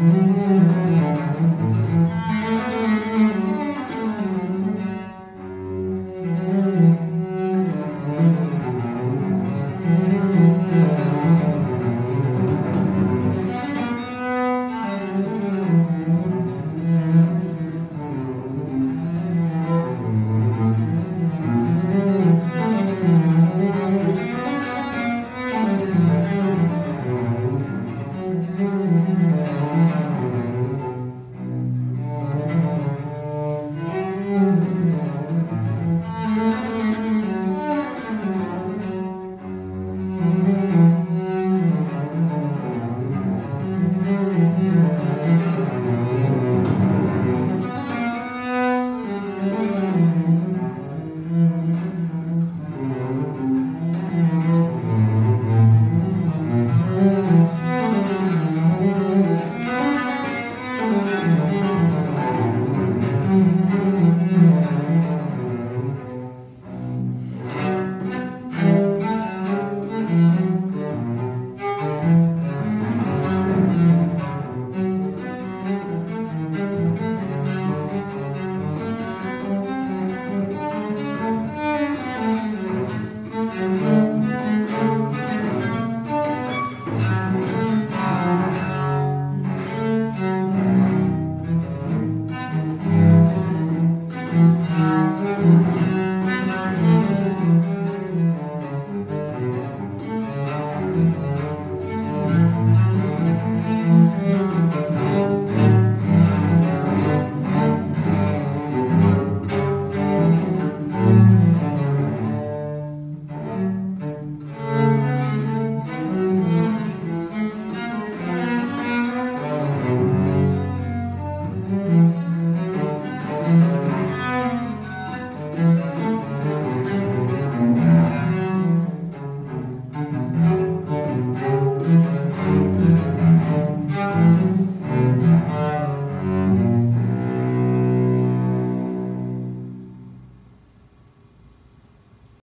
Mm-hmm.